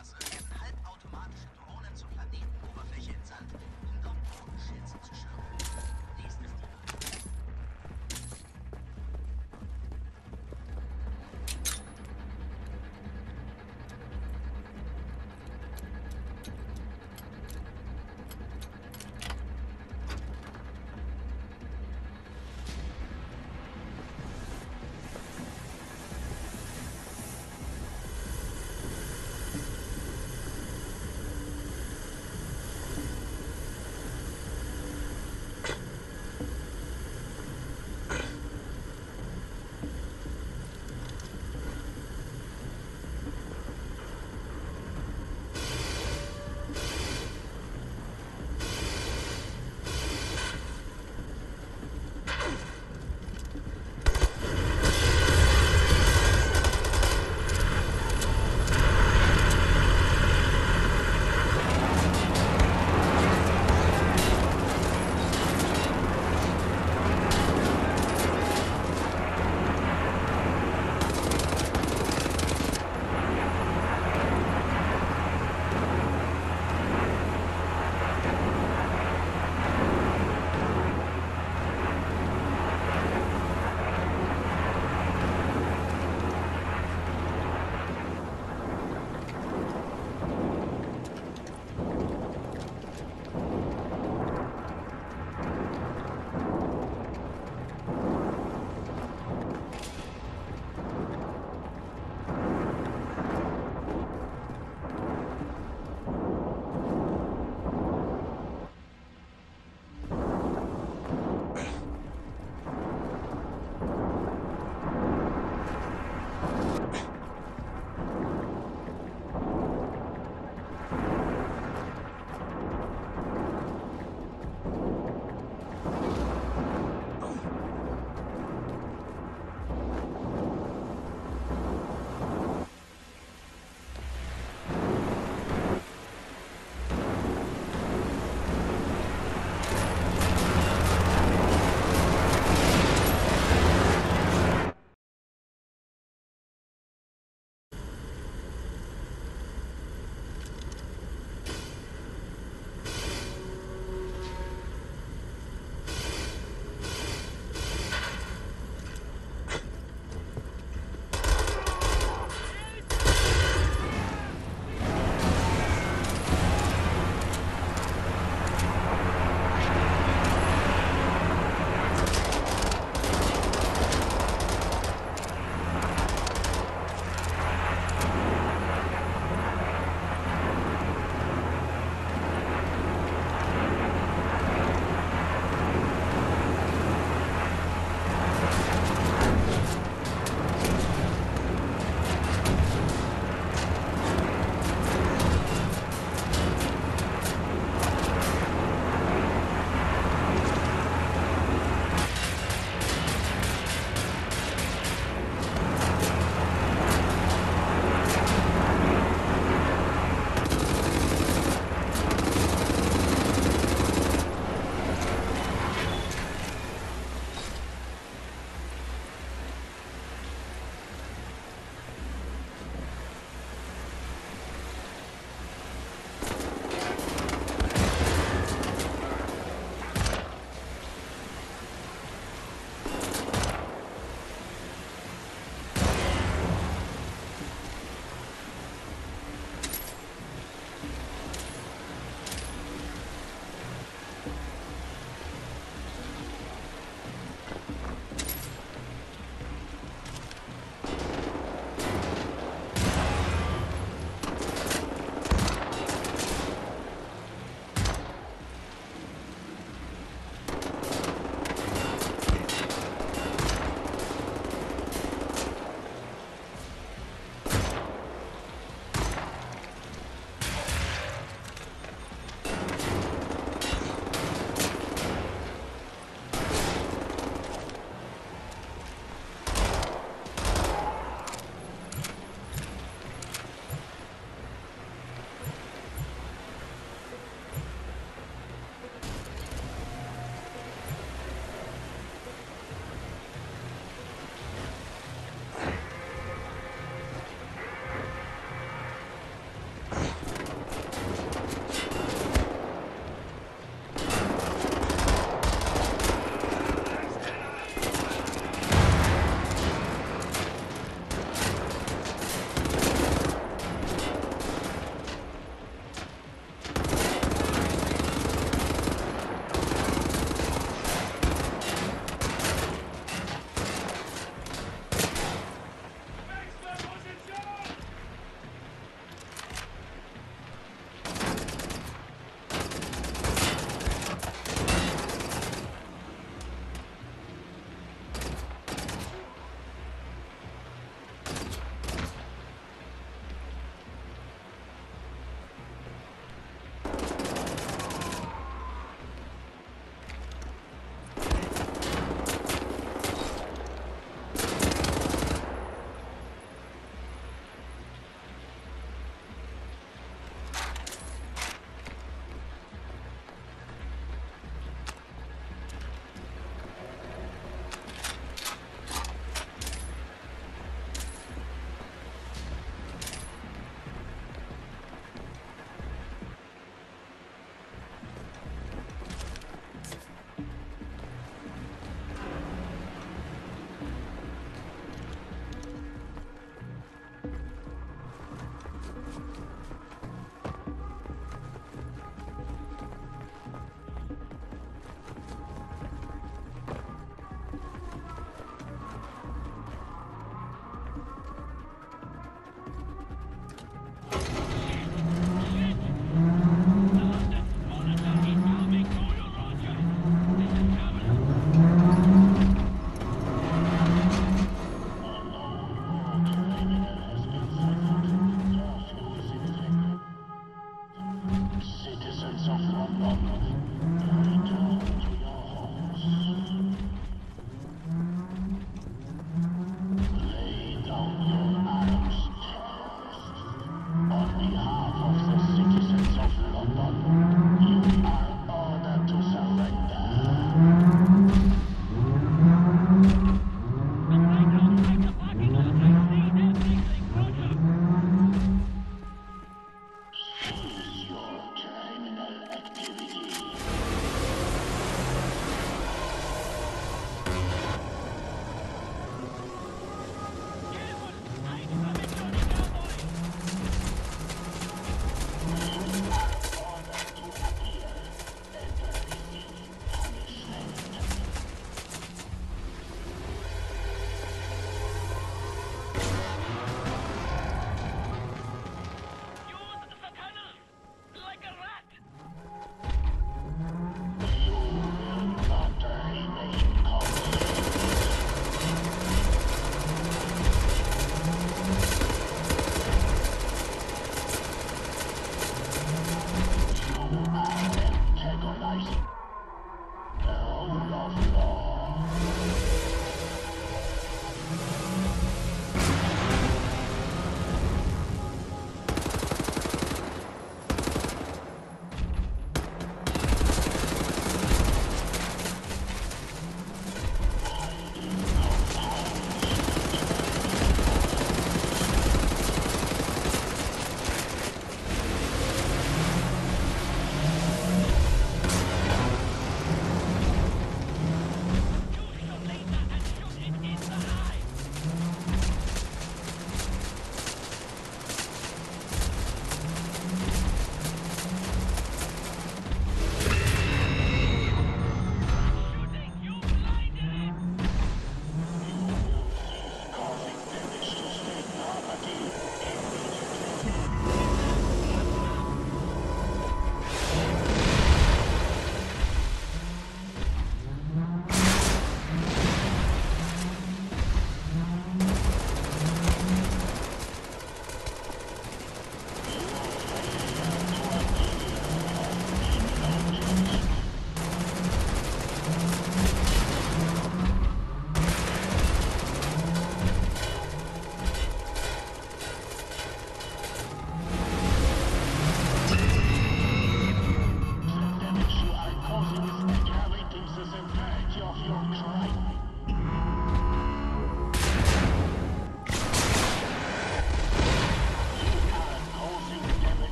Straße. In halbautomatischen Drohnen zur Planetenoberfläche entsandt,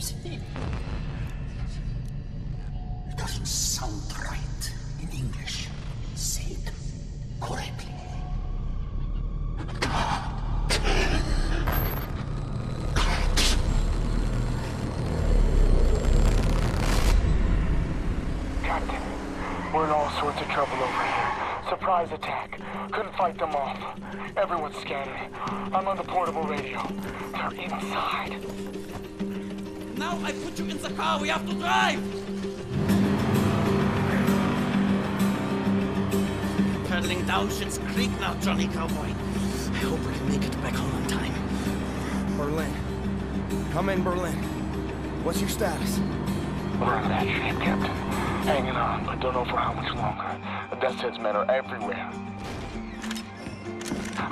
You see? It doesn't sound right in English. Say it correctly. Captain, we're in all sorts of trouble over here. Surprise attack. Couldn't fight them off. Everyone's scattered. I'm on the portable radio. They're inside. Now I put you in the car. We have to drive. Pedaling down Shit's Creek now, Johnny Cowboy. I hope we can make it back home in time. Berlin. Come in, Berlin. What's your status? We're in bad shape, Captain. Hanging on, but don't know for how much longer. The Death's Head's men are everywhere.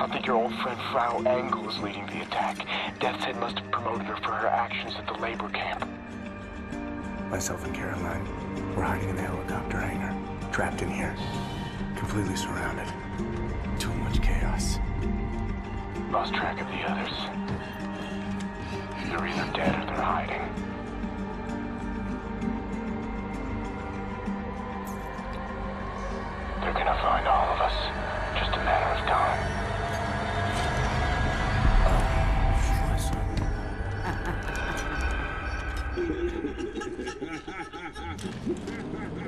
I think your old friend Frau Engel is leading the attack. Death's Head must have promoted her for her actions at the labor camp. Myself and Caroline, we're hiding in the helicopter hangar. Trapped in here. Completely surrounded. Too much chaos. Lost track of the others. They're either dead or they're hiding. Ha ha ha ha ha!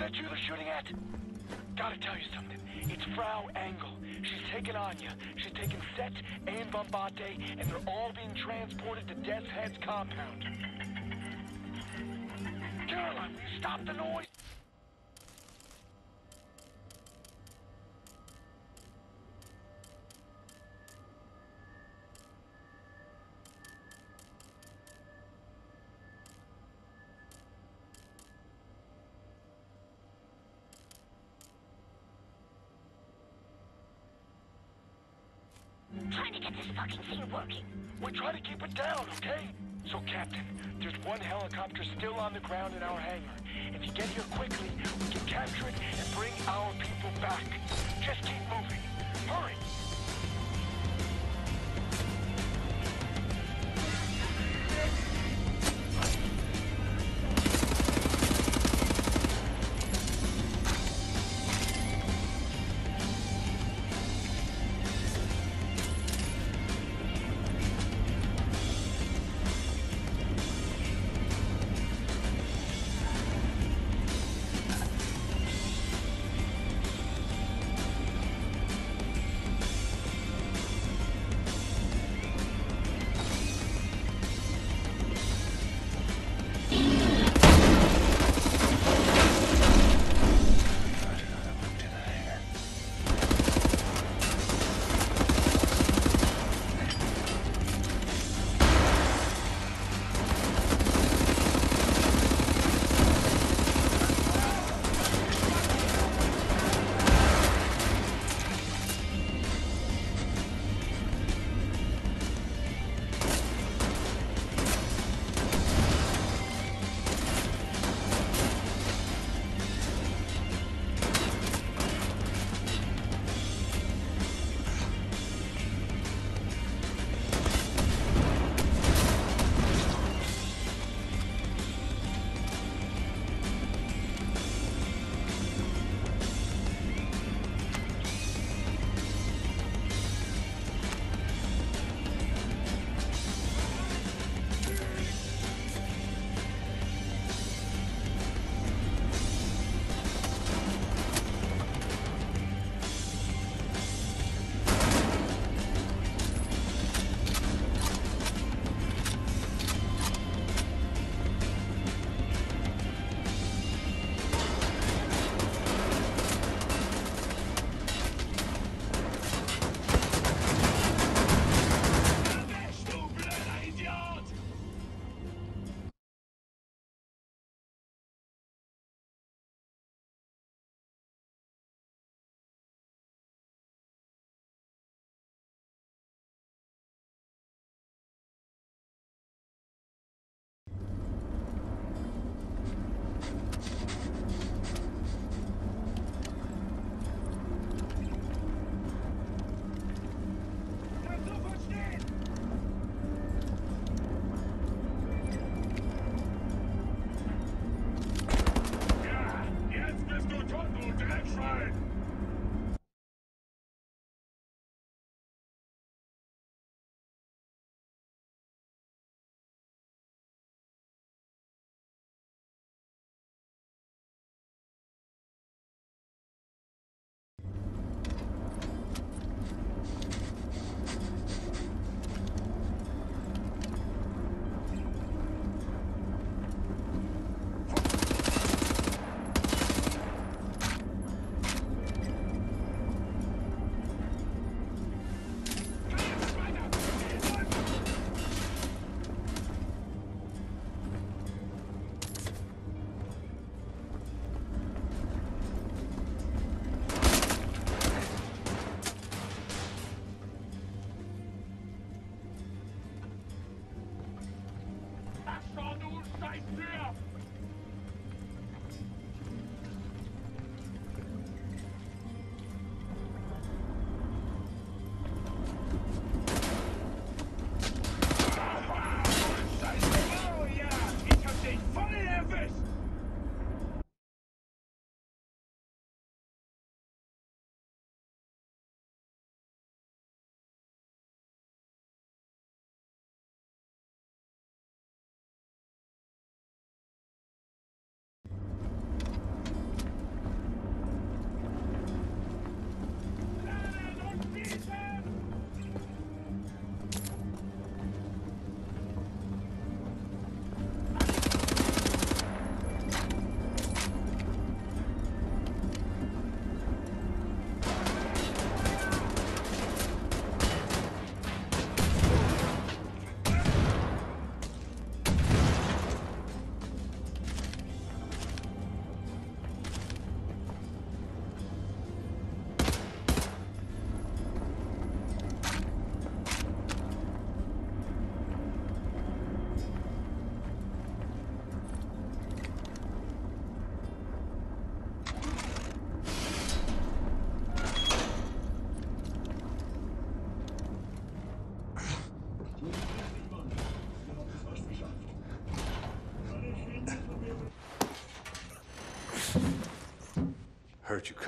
that you they're shooting at? Gotta tell you something. It's Frau Engel. She's taken Anya. She's taken Set and Bombate, and they're all being transported to Death's Head's compound. Caroline, will you stop the noise? Fucking thing working. We're trying to keep it down, okay? So, Captain, there's one helicopter still on the ground in our hangar. If you get here quickly, we can capture it and bring our people back. Just keep moving. Hurry!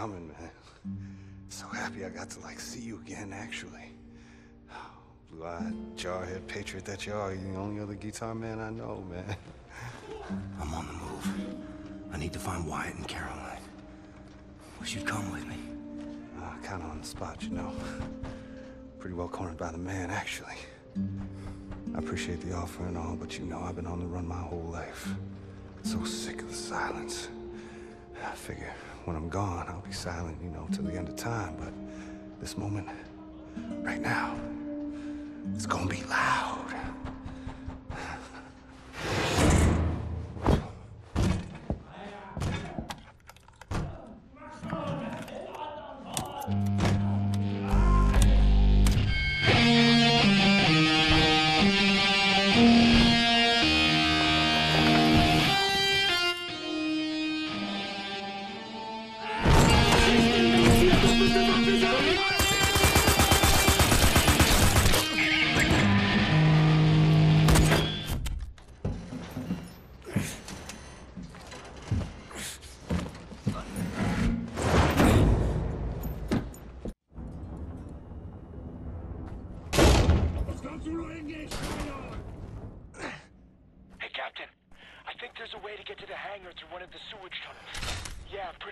Coming, man. So happy I got to, like, see you again, actually. Blue-eyed, jarhead patriot that you are. You're the only other guitar man I know, man. I'm on the move. I need to find Wyatt and Caroline. Wish you'd come with me. Uh, kind of on the spot, you know. Pretty well cornered by the man, actually. I appreciate the offer and all, but you know I've been on the run my whole life. So sick of the silence. I figure when I'm gone, I'll be silent, you know, till the end of time, but this moment, right now, it's gonna be loud.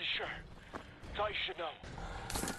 Pretty sure. Thought you should know.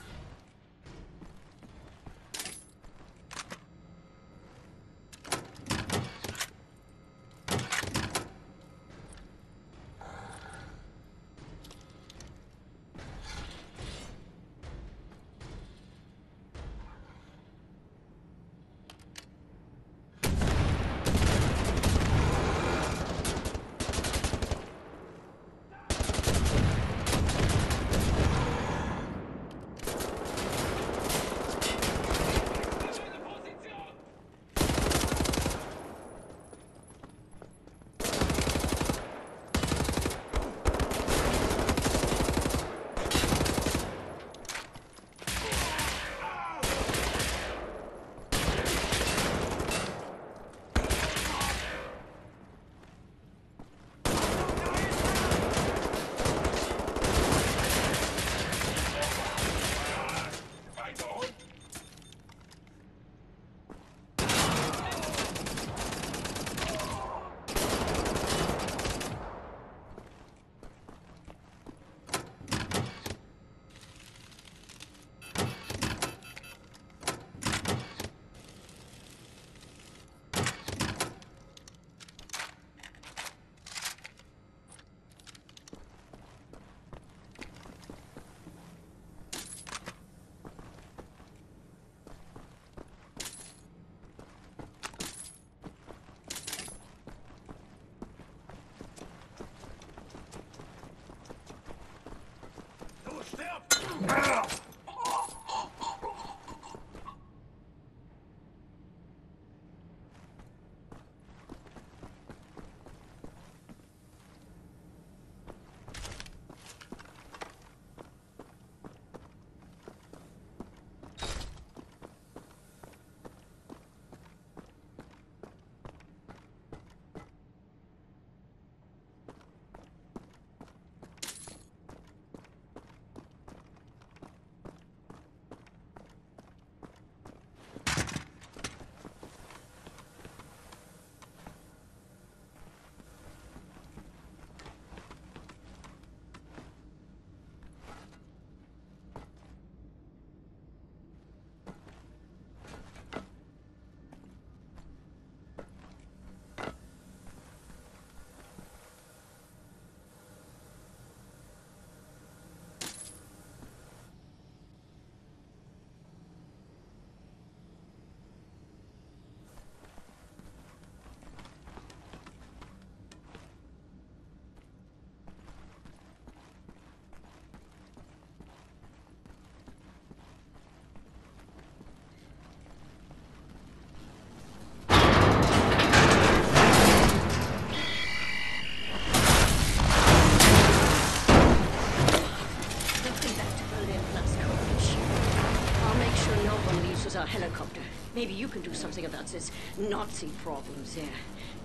One our helicopter. Maybe you can do something about this Nazi problems there.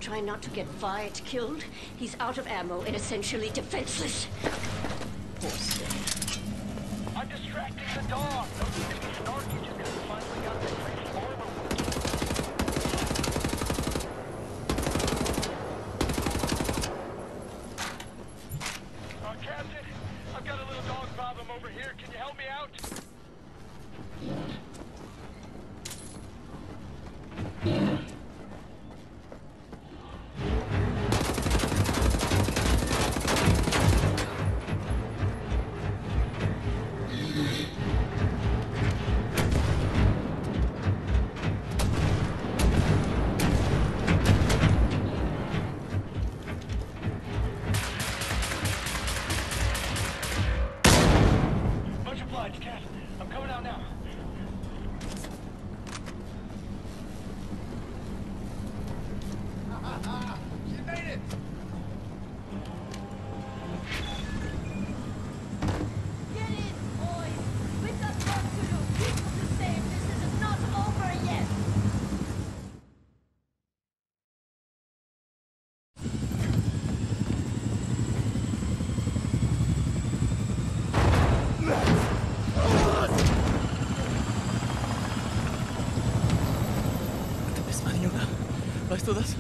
Try not to get Wyatt killed. He's out of ammo and essentially defenseless. Poor thing. I'm distracting the dog. Weißt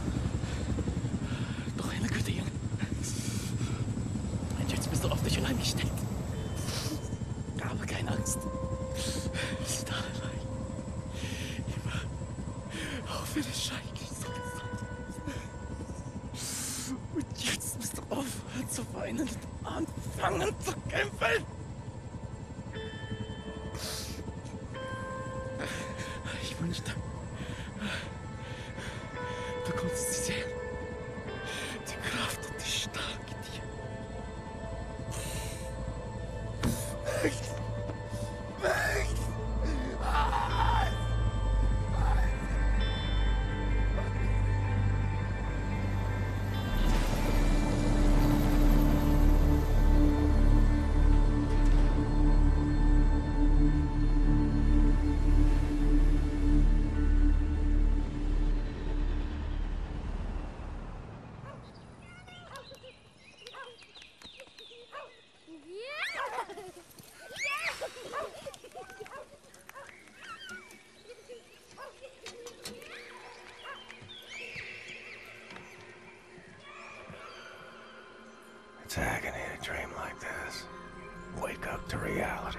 To reality.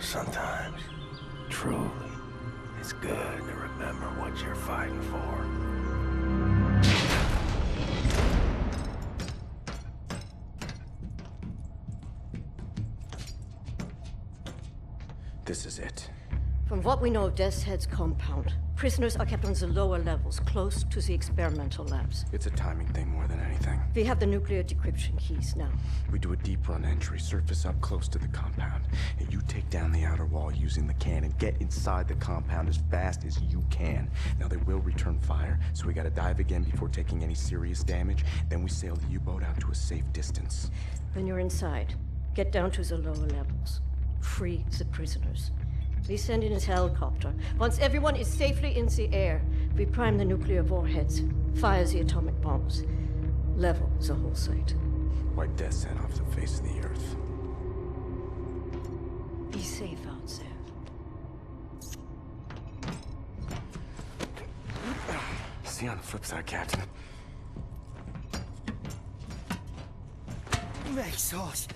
Sometimes, truly, it's good to remember what you're fighting for. From what we know of Death's Head's compound, prisoners are kept on the lower levels, close to the experimental labs. It's a timing thing more than anything. We have the nuclear decryption keys now. We do a deep run entry, surface up close to the compound, and you take down the outer wall using the cannon. Get inside the compound as fast as you can. Now they will return fire, so we gotta dive again before taking any serious damage. Then we sail the U-boat out to a safe distance. When you're inside, get down to the lower levels. Free the prisoners. We send in his helicopter. Once everyone is safely in the air, we prime the nuclear warheads, fire the atomic bombs, level the whole site. Wipe Death's Head off the face of the earth. Be safe out there. See you on the flip side, Captain. Make sauce.